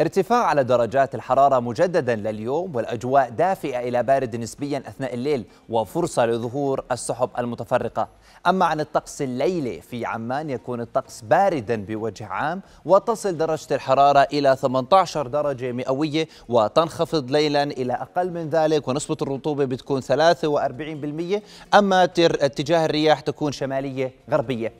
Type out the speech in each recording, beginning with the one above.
ارتفاع على درجات الحرارة مجددا لليوم والأجواء دافئة إلى بارد نسبيا أثناء الليل وفرصة لظهور السحب المتفرقة. أما عن الطقس الليلي في عمان يكون الطقس باردا بوجه عام وتصل درجة الحرارة إلى 18 درجة مئوية وتنخفض ليلا إلى أقل من ذلك ونسبة الرطوبة بتكون 43% أما اتجاه الرياح تكون شمالية غربية.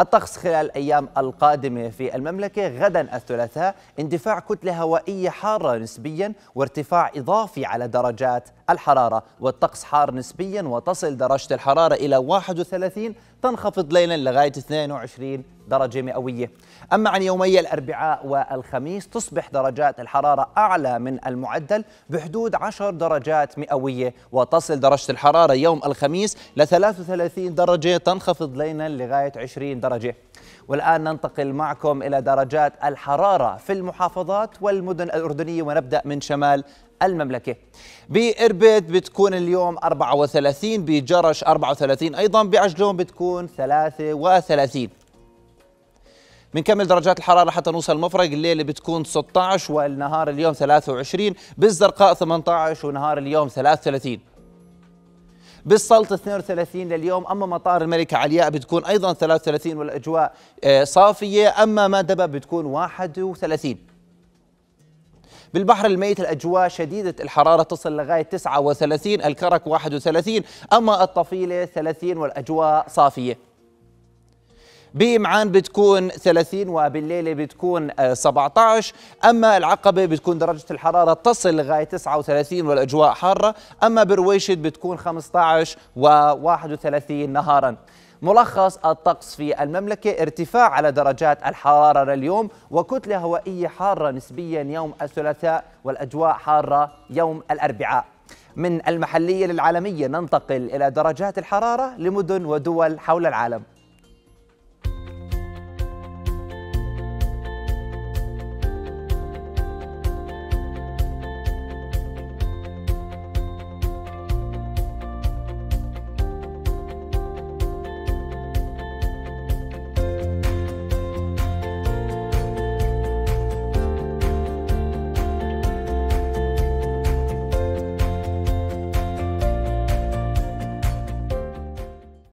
الطقس خلال الأيام القادمة في المملكة غدا الثلاثاء اندفاع كتلة هوائية حارة نسبيا وارتفاع إضافي على درجات الحرارة والطقس حار نسبيا وتصل درجة الحرارة إلى 31 تنخفض ليلا لغاية 22 درجة مئوية. أما عن يومي الأربعاء والخميس تصبح درجات الحرارة أعلى من المعدل بحدود 10 درجات مئوية. وتصل درجة الحرارة يوم الخميس ل 33 درجة تنخفض ليلا لغاية 20 درجة. والآن ننتقل معكم إلى درجات الحرارة في المحافظات والمدن الأردنية ونبدأ من شمال المملكة. بإربد بتكون اليوم 34 بجرش 34 أيضا بعجلون بتكون 33 بنكمل درجات الحرارة حتى نوصل مفرق الليلة بتكون 16 والنهار اليوم 23 بالزرقاء 18 ونهار اليوم 33 بالسلط 32 لليوم أما مطار الملكه علياء بتكون أيضا 33 والأجواء آه، صافية أما مادبة بتكون 31 بالبحر الميت الأجواء شديدة الحرارة تصل لغاية 39 الكرك 31 أما الطفيلة 30 والأجواء صافية. بإمعان بتكون 30 وبالليلة بتكون 17 آه، أما العقبة بتكون درجة الحرارة تصل لغاية 39 والأجواء حارة. أما برويشد بتكون 15 و31 نهاراً. ملخص الطقس في المملكة ارتفاع على درجات الحرارة اليوم وكتلة هوائية حارة نسبيا يوم الثلاثاء والأجواء حارة يوم الأربعاء. من المحلية للعالمية ننتقل إلى درجات الحرارة لمدن ودول حول العالم.